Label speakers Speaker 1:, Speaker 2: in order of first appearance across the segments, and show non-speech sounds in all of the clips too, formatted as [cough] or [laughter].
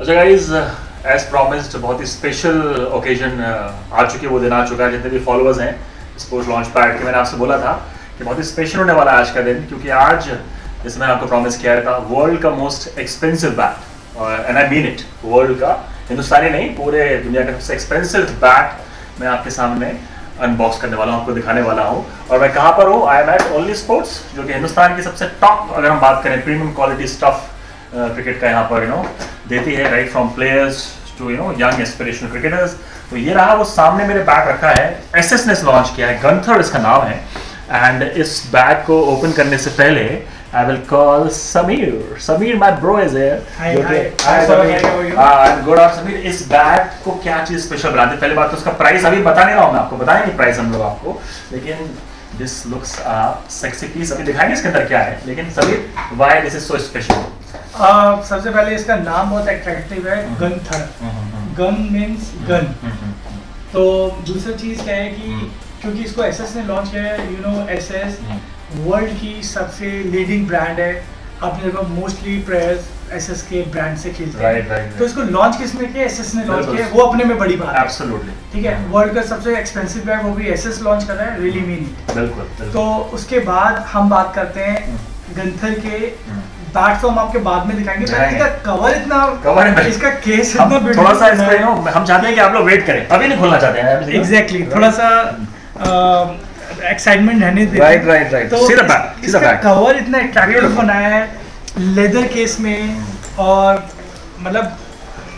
Speaker 1: अच्छा guys as promised बहुत ही स्पेशल ओकेजन आ चुकी वो दिन आ चुका है, जितने भी फॉलोअर्स हैं स्पोर्ट्स लॉन्च पैड के, मैंने आपसे बोला था कि बहुत ही स्पेशल होने वाला है आज का दिन, क्योंकि आज जैसे मैंने आपको प्रॉमिस किया था वर्ल्ड का most expensive bat and I mean it world का, हिंदुस्तानी नहीं, पूरे दुनिया का सबसे एक्सपेंसिव बैट मैं आपके सामने अनबॉक्स करने वाला हूँ, आपको दिखाने वाला हूँ। और मैं कहाँ पर हूँ? I am at Only Sports जो कि हिंदुस्तान की सबसे टॉप अगर हम बात करें प्रीमियम क्वालिटी स्टफ़ क्रिकेट का यहाँ पर यू नो देती है right from players to you know young aspirational cricketers तो ये रहा वो सामने मेरे बैग रखा है। एस ने लॉन्च किया है। गंथर इसका नाम है। एंड इस बैग को ओपन करने से पहले I will call Samir. Samir, my bro is here.
Speaker 2: Hi,
Speaker 1: जो
Speaker 2: hi. Hi, Samir,
Speaker 1: Samir. I'm good. और समीर इस बैग को क्या चीज़ स्पेशल बनाते पहली बात तो उसका प्राइस अभी बता नहीं रहा हूँ मैं आपको। बताएँगे प्राइस हम लोग आपको। लेकिन दिस लुक्स सेक्सी पीस अभी दिखाएँगे इसके अंदर क्या है। लेकिन Sameer why this is so special
Speaker 2: Uh, सबसे पहले इसका नाम बहुत अट्रैक्टिव है गनथर गन। मीन्स गन तो दूसरी चीज़ क्या है कि क्योंकि इसको एसएस ने लॉन्च किया है यू नो एसएस वर्ल्ड की सबसे लीडिंग ब्रांड है। आपने देखो मोस्टली प्लेयर्स एसएस के ब्रांड से खेलते हैं।
Speaker 1: Right,
Speaker 2: तो इसको लॉन्च किसने किया? एसएस ने लॉन्च किया वो अपने में बड़ी बात है। ठीक है? वर्ल्ड का सबसे एक्सपेंसिव बैग वो भी एसएस लॉन्च कर रहा है रियली मीन
Speaker 1: बिल्कुल बिल्कुल।
Speaker 2: तो उसके बाद हम बात करते हैं गंथर के बैट तो हम आपके बाद में दिखाएँगे। इसका कवर इतना
Speaker 1: कवर है।
Speaker 2: इसका केस इतना
Speaker 1: थोड़ा सा इसको हम चाहते हैं कि आप लोग वेट करें। अभी नहीं खोलना चाहते हैं।
Speaker 2: एग्जैक्टली थोड़ा सा एक्साइटमेंट रहने दे
Speaker 1: राइट
Speaker 2: राइट
Speaker 1: राइट सिर्फ़
Speaker 2: इसका कवर इतना अट्रैक्टिव बनाया है लेदर केस में और मतलब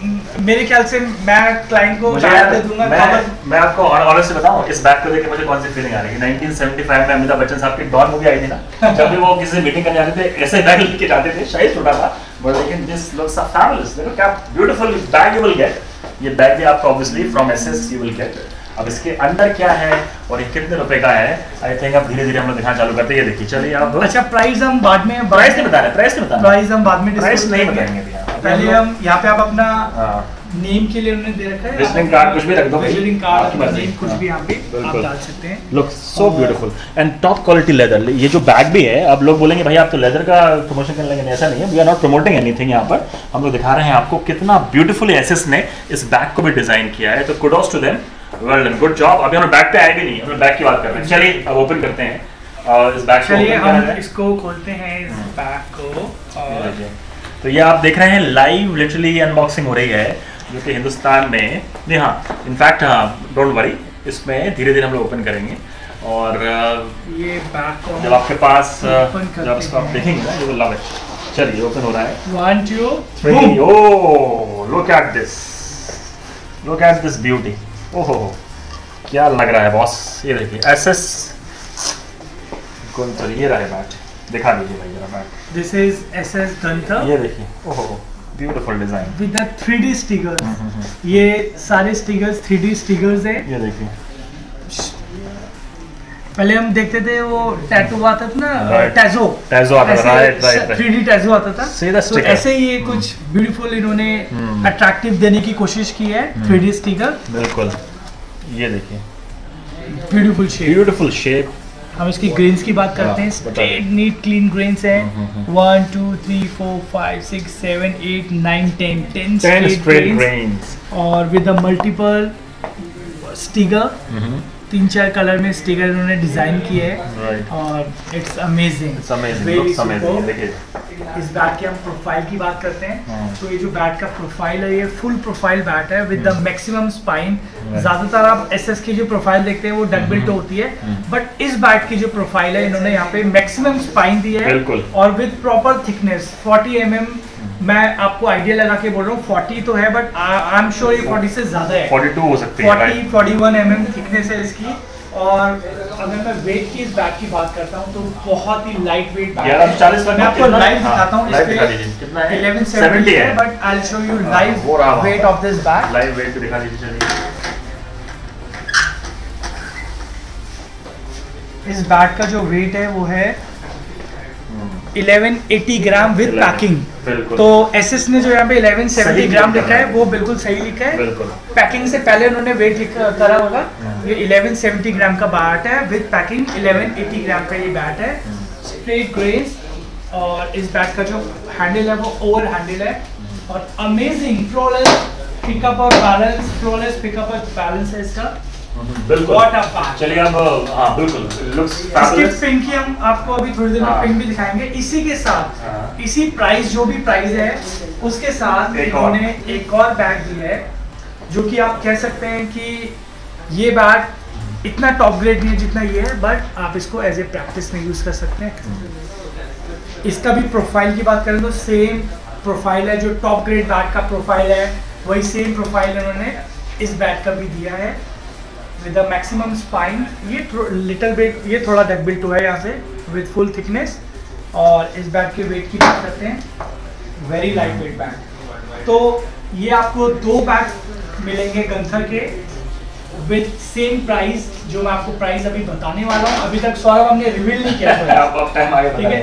Speaker 2: मेरे ख्याल से मैं क्लाइंट को दूँगा
Speaker 1: मैं मैं आपको ऑनेस्टली बताऊँ इस बैग को देख मुझे कौन सी फीलिंग आ रही है? 1975 में अमिताभ बच्चन साहब की डॉन मूवी आई थी ना [laughs] जब भी वो किसी से मीटिंग करने जाते थे ऐसे बैग लेके जाते थे शायद छोटा था बट लेकिन दिस लुक्स अ फैबुलस देखो क्या beautiful bag you will get ये बैग भी आपको obviously from SS you will get अब इसके अंदर क्या है और ये कितने रुपए का है आई थिंक अब धीरे धीरे हम लोग दिखाना चालू करते हैं। ये देखिए चलिए आप
Speaker 2: अच्छा प्राइस हम बाद में
Speaker 1: प्राइस नहीं बता रहे प्राइस नहीं बता रहे।
Speaker 2: प्राइस हम बाद में
Speaker 1: प्राइस नहीं बताएँगे भैया
Speaker 2: पहले हम यहाँ पे आप अपना
Speaker 1: हाँ,
Speaker 2: नेम के लिए उन्होंने दे रखा है।
Speaker 1: Visiting card कुछ भी रख दो।
Speaker 2: विजिटिंग कार्ड
Speaker 1: मर्ज़ी।
Speaker 2: कुछ भी यहाँ पे आप डाल सकते हैं।
Speaker 1: Look so beautiful and top quality leather ये जो बैग भी है अब लोग बोलेंगे भाई आप तो लेदर का प्रमोशन करने लगे ऐसा नहीं है। We are not promoting anything यहाँ पर. हम लोग दिखा रहे हैं आपको कितना ब्यूटीफुली एसएस ने इस बैग को भी डिज़ाइन किया है। तो kudos to them well done good job अभी हम बैग पे आए भी नहीं हम बैग की बात कर रहे हैं। चलिए अब ओपन करते हैं। और इस बैग को
Speaker 2: चलिए हम इसको खोलते हैं इस बैग को। और।
Speaker 1: तो ये आप देख रहे हैं लाइव लिटरली अनबॉक्सिंग हो रही है जो कि हिंदुस्तान में। नहीं हाँ इनफैक्ट हाँ डोंट वरी इसमें धीरे धीरे हम लोग ओपन करेंगे। और
Speaker 2: ये
Speaker 1: जब आपके पास जब इसको आप देखेंगे ना यू लव इट चलिए ओपन हो रहा है।
Speaker 2: One two
Speaker 1: three oh look at this look at this beauty ओहो क्या लग रहा है बॉस ये देखिए एस एस कौन ये रहा है बैट दिखा दीजिए भाई जरा bat
Speaker 2: this is S S Gunther
Speaker 1: ये देखिए ओहो beautiful design
Speaker 2: with the 3D
Speaker 1: hmm,
Speaker 2: stickers ये सारे स्टिकर्स 3D स्टिकर्स है।
Speaker 1: ये देखिए।
Speaker 2: पहले हम देखते थे वो टैटू आता था ना टैजो
Speaker 1: टैजो आता था राइट राइट राइट
Speaker 2: 3D टैजू आता था। तो. ऐसे ही ये कुछ ब्यूटीफुल इन्होंने
Speaker 1: हम्म।
Speaker 2: अट्रैक्टिव देने की कोशिश की है 3D स्टिकर
Speaker 1: बिल्कुल। ये देखिए।
Speaker 2: ब्यूटीफुल शेप
Speaker 1: ब्यूटीफुल शेप
Speaker 2: हम इसकी ग्रेन्स की बात करते हैं। स्ट्रेट नीट क्लीन ग्रेन्स हैं। One two three four five six seven eight nine ten ten straight grains और विद अ मल्टीपल स्टीगर तीन चार कलर में स्टिकर इन्होंने डिज़ाइन किया है। और इट्स अमेजिंग इस बैट की हम प्रोफ़ाइल की बात करते हैं।
Speaker 1: हाँ।
Speaker 2: तो ये जो बैट का प्रोफ़ाइल है ये फुल प्रोफ़ाइल बैट है विद द मैक्सिमम स्पाइन ज़्यादातर आप एसएस की जो प्रोफ़ाइल देखते हैं वो डक बिल्ट होती है। बट इस बैट की जो प्रोफ़ाइल है इन्होंने यहाँ पे मैक्सिमम स्पाइन दी है। और विद प्रॉपर थिकनेस 40 एम मैं आपको आइडिया लगा के बोल रहा हूँ 40 तो है बट आई एम श्योर ये 40 से ज़्यादा है।
Speaker 1: 42 हो सकती है
Speaker 2: 40
Speaker 1: राइट
Speaker 2: 41 एम थिकनेस है इसकी। और अगर मैं वेट की इस बैग की बात करता हूँ तो बहुत ही लाइट वेट बैग
Speaker 1: यार 40
Speaker 2: मैं आपको लाइव दिखाता हूँ
Speaker 1: लाइव दिखा दीजिए कितना है?
Speaker 2: 1170 है
Speaker 1: है।
Speaker 2: बट आई शो यू
Speaker 1: हाँ,
Speaker 2: live weight of this bag
Speaker 1: live weight दिखा दीजिए चलिए।
Speaker 2: इस बैग का जो वेट है वो है 1180 ग्राम विद पैकिंग। तो एसएस ने जो यहाँ पे 1170
Speaker 1: सही
Speaker 2: ग्राम
Speaker 1: लिखा
Speaker 2: है
Speaker 1: है।
Speaker 2: वो बिल्कुल सही लिखा है पैकिंग से पहले उन्होंने वेट लिखा करा होगा
Speaker 1: हम्म।
Speaker 2: ये 1170 ग्राम का बैट है विद पैकिंग 1180 ग्राम का ये बैट है
Speaker 1: हम्म।
Speaker 2: स्ट्रेट ग्रेस और इस बैट का जो हैंडल है वो ओवर हैंडल है और अमेजिंग फ्लोलेस पिकअप और बैलेंस फ्लोलेस पिकअप और बैलेंस है इसका
Speaker 1: बिल्कुल. चलिए अब हाँ बिल्कुल लुक्स
Speaker 2: इसकी पिंक की हम आपको अभी थोड़ी देर में
Speaker 1: हाँ।
Speaker 2: पिंक भी दिखाएँगे इसी के। साथ इसी प्राइस जो भी प्राइस है उसके साथ
Speaker 1: एक और।
Speaker 2: इन्होंने एक और बैग दिया है जो कि आप कह सकते हैं कि ये बैग इतना टॉप ग्रेड नहीं जितना ये है बट आप इसको एज ए प्रैक्टिस में यूज़ कर सकते हैं इसका भी प्रोफ़ाइल की बात करें तो सेम प्रोफ़ाइल है जो टॉप ग्रेड बैग का प्रोफ़ाइल है वही सेम प्रोफ़ाइल इन्होंने इस बैग का भी दिया है विद द मैक्सिमम स्पाइन ये लिटिल बिट ये थोड़ा डक बिल्ट हुआ है यहाँ से विद फुल थिकनेस और इस बैग के वेट की बात करते हैं. वेरी लाइट वेट बैग तो ये आपको दो बैग मिलेंगे गंथर के विद सेम प्राइस जो मैं आपको प्राइस अभी बताने वाला हूँ. अभी तक सौरभ हमने रिवील नहीं किया ठीक है?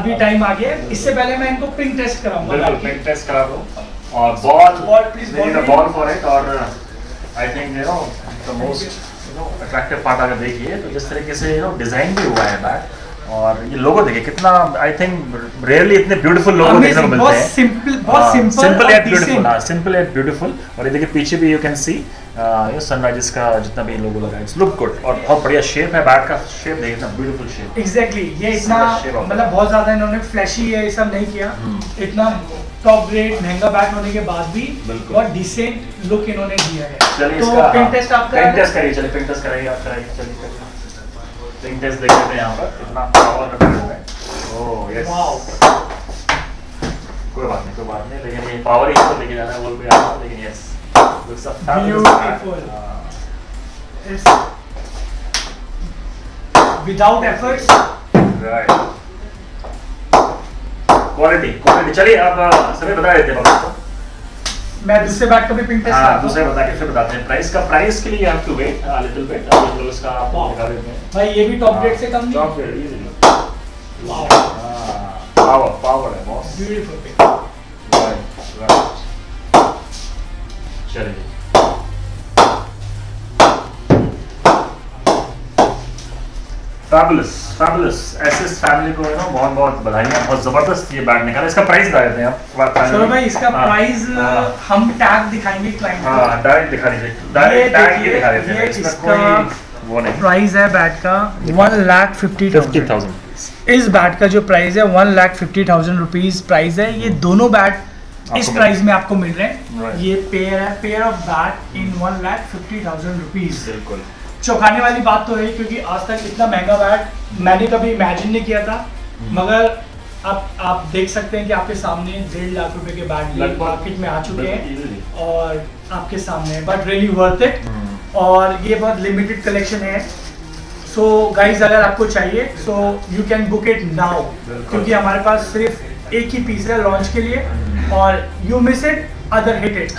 Speaker 2: अभी टाइम आ गया इससे पहले मैं इनको पिंक टेस्ट कराऊँगा
Speaker 1: पिंक टेस्ट करा दो। और ball need a ball for it और I think you know the most attractive part अगर देखिए तो जिस तरीके से यू नो डिज़ाइन भी हुआ है बैट और ये लोगो देखिए कितना आई थिंक रेयरली इतने ब्यूटीफुल लोगो देखने को मिलते हैं।
Speaker 2: सिंपल बहुत सिंपल
Speaker 1: सिंपल एट ब्यूटीफुल हाँ सिंपल एट ब्यूटीफul और ये देखिए पीछे भी यू कैन सी ये सनराइजर्स का जितना भी लोगो लगा है इट्स लुक गुड और बहुत बढ़िया शेप है बैट का शेप देखिए इतना ब्यूटीफुल शेप
Speaker 2: एग्जैक्टली ये इतना मतलब बहुत ज़्यादा इन्होंने फ्लैशी है ये सब नहीं किया।
Speaker 1: हम्म।
Speaker 2: इतना टॉप ग्रेड महँगा बैट होने के बाद भी बहुत डिसेंट लुक इन्होंने दिया है।
Speaker 1: चलिए
Speaker 2: तो
Speaker 1: इसका
Speaker 2: पिंक टेस्ट आप
Speaker 1: पिंक
Speaker 2: करा
Speaker 1: टेस्ट करिए चलिए पिंक टेस्ट कराइए आप कराइए चलिए। पिंक टेस्ट हैं यहाँ पर कितना पावर रखा है। ओह यस कोई बात नहीं कोई बात नहीं लेकिन ये पावर ही तो लेके जाना है बोल पे लेकिन यस fabulous
Speaker 2: Beautiful.
Speaker 1: हाँ,
Speaker 2: without efforts
Speaker 1: right. Quality quality चलिए आप सभी बता देते हैं।
Speaker 2: मैं दूसरे बैट का भी पिंक टेस्ट
Speaker 1: हाँ दूसरे बता के फिर बताते हैं। प्राइस का प्राइस के लिए have to wait a little bit और मतलब इसका आपको. दिखा देते हैं।
Speaker 2: भाई ये भी टॉप ग्रेड से कम नहीं?
Speaker 1: Top grade easily
Speaker 2: wow
Speaker 1: power power है boss
Speaker 2: beautiful pick
Speaker 1: right right चलिए। फैबुलस फैबुलस फैमिली को ना बहुत बहुत बधाइयाँ बहुत ज़बरदस्त ये बैट निकाला। इसका प्राइस बता देते हैं आप
Speaker 2: चलो भाई इसका
Speaker 1: हाँ,
Speaker 2: प्राइस
Speaker 1: हाँ,
Speaker 2: हम टैग दिखाएँगे क्लाइंट को।
Speaker 1: हाँ डायरेक्ट दिखा दीजिए। डायरेक्ट टैग ही दिखा देते हैं।
Speaker 2: इसका
Speaker 1: वो नहीं।
Speaker 2: प्राइस है बैट का वन लाख फिफ्टी
Speaker 1: थाउज़ेंड
Speaker 2: इस बैट का जो प्राइस है one lakh fifty thousand rupees price है। ये दोनों बैट इस प्राइस में आपको मिल रहे हैं. ये पेयर है pair of bat in one lakh fifty thousand rupees
Speaker 1: बिल्कुल।
Speaker 2: चौंकाने वाली बात तो है क्योंकि आज तक इतना महँगा बैट मैंने कभी इमेजिन नहीं किया था। मगर अब आप देख सकते हैं कि आपके सामने डेढ़ लाख रुपए के बैट मार्केट में आ चुके हैं और आपके सामने but really worth it
Speaker 1: hmm.
Speaker 2: और ये बहुत लिमिटेड कलेक्शन है। सो गाइज़ अगर आपको चाहिए so you can book it now क्योंकि हमारे पास सिर्फ़ एक ही पीस है लॉन्च के लिए। और you miss it other hit it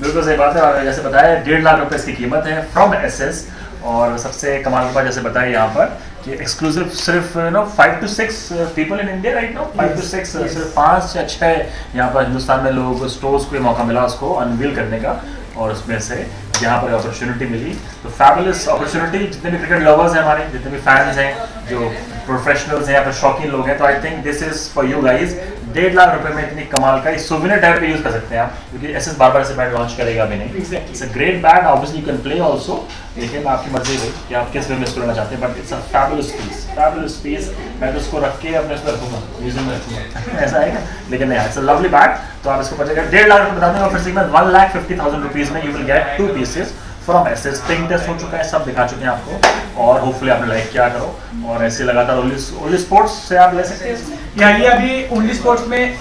Speaker 1: बिल्कुल सही बात है और जैसे बताया डेढ़ लाख रुपए इसकी कीमत है फ्रॉम एसएस और सबसे कमाल की बात जैसे बताया यहाँ पर कि एक्सक्लूसिव सिर्फ़ no five two six people in India right no five two six सिर्फ़ पाँच या छः यहाँ पर हिंदुस्तान में लोगों को स्टोर्स को मौका मिला उसको अनवील करने का और उसमें से यहाँ पर अपॉर्चुनिटी मिली। तो फैबुलस अपॉर्चुनिटी जितने भी क्रिकेट लवर्स हैं हमारे जितने भी फैंस हैं जो प्रोफेशनल्स हैं या फिर शौकीन लोग हैं तो I think this is for you guys डेढ़ लाख रुपए में इतनी कमाल का सोविनर टाइप पे यूज़ कर सकते हैं आप क्योंकि एस एस बार बार ऐसे बैट लॉन्च करेगा भी नहीं। It's a great bat obviously you can play also लेकिन आपकी मर्ज़ी है कि आप किस वे में इसको लेना चाहते हैं but it's a fabulous piece fabulous piece मैं तो उसको रख के अपने उसमें रखूँगा म्यूज़ियम में रखूँगा। [laughs] ऐसा क्या? लेकिन नहीं इट्स अ लवली बैट तो आप इसको पता डेढ़ लाख रुपए बता दें और फिर one lakh fifty thousand rupees में you will get two pieces from SS pink test हो चुका है सब दिखा चुके हैं आपको। और होपफुली आपने लाइक किया करो। और ऐसे लगातार ओनली ओनली स्पोर्ट्स से आप ले सकते हैं।
Speaker 2: या ये अभी ओनली स्पोर्ट्स में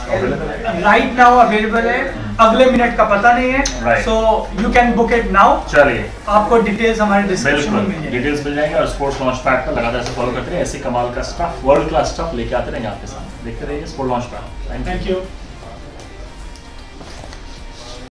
Speaker 2: राइट नाउ अवेलेबल है। अगले मिनट का पता नहीं है। So you can book it now
Speaker 1: चलिए।
Speaker 2: आपको डिटेल्स हमारे डिस्क्रिप्शन में मिल
Speaker 1: डिटेल्स मिल जाएँगे और स्पोर्ट्स लॉन्च पैड पर लगातार ऐसे फॉलो करते रहे ऐसे कमाल का स्टफ़ वर्ल्ड क्लास स्टफ़ लेके आते रहेंगे आपके सामने। देखते रहिए sport launch pad
Speaker 2: thank you